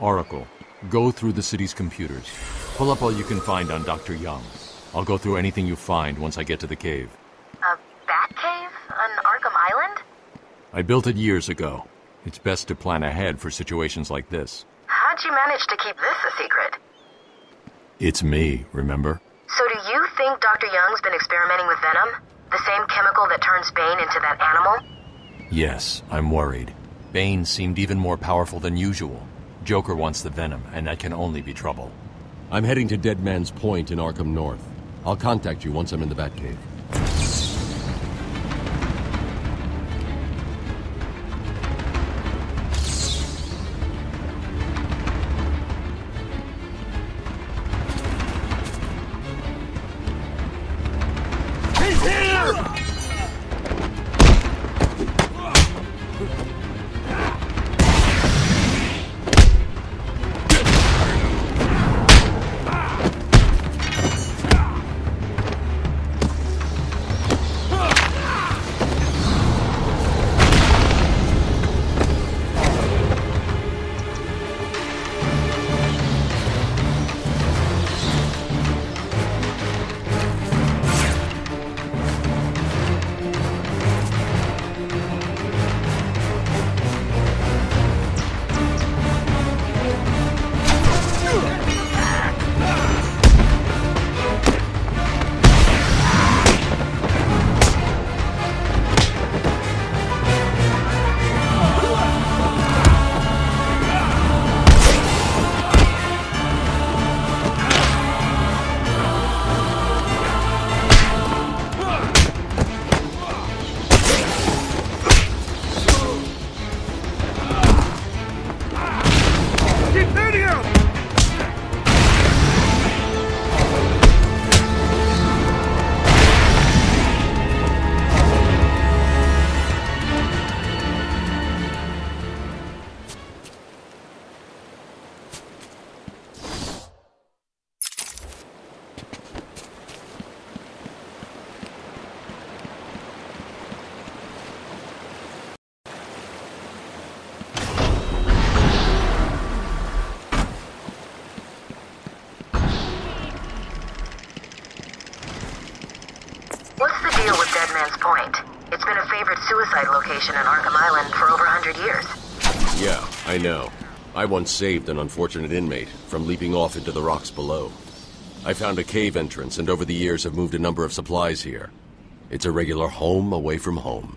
Oracle, go through the city's computers. Pull up all you can find on Dr. Young. I'll go through anything you find once I get to the cave. A bat cave on Arkham Island? I built it years ago. It's best to plan ahead for situations like this. How'd you manage to keep this a secret? It's me, remember? So do you think Dr. Young's been experimenting with venom? The same chemical that turns Bane into that animal? Yes, I'm worried. Bane seemed even more powerful than usual. Joker wants the venom, and that can only be trouble. I'm heading to Dead Man's Point in Arkham North. I'll contact you once I'm in the Batcave. What's the deal with Dead Man's Point? It's been a favorite suicide location in Arkham Island for over a 100 years. Yeah, I know. I once saved an unfortunate inmate from leaping off into the rocks below. I found a cave entrance and over the years have moved a number of supplies here. It's a regular home away from home.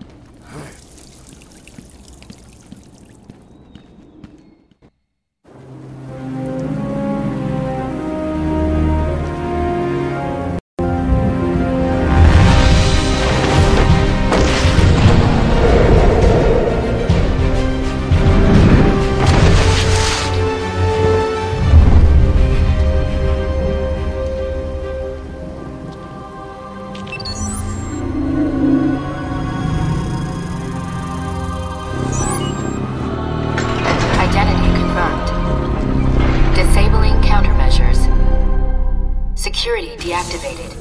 activated.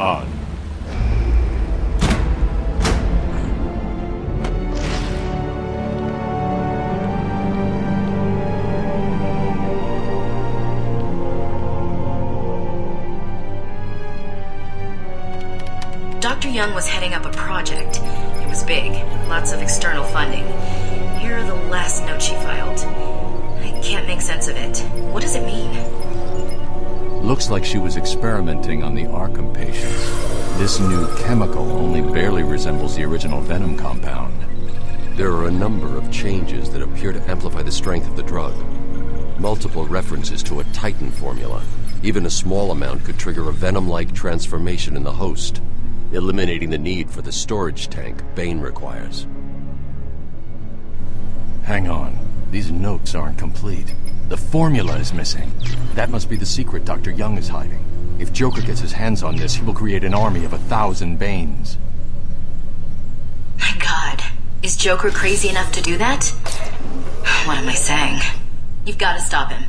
On. Dr. Young was heading up a project. It was big, lots of external funding. Here are the last notes she filed. I can't make sense of it. What does it mean? Looks like she was experimenting on the Arkham patients. This new chemical only barely resembles the original Venom compound. There are a number of changes that appear to amplify the strength of the drug. Multiple references to a Titan formula. Even a small amount could trigger a Venom-like transformation in the host, eliminating the need for the storage tank Bane requires. Hang on. These notes aren't complete. The formula is missing. That must be the secret Dr. Young is hiding. If Joker gets his hands on this, he will create an army of a thousand Banes. My god. Is Joker crazy enough to do that? What am I saying? You've got to stop him.